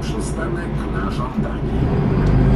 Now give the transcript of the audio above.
Przystanek na żądanie.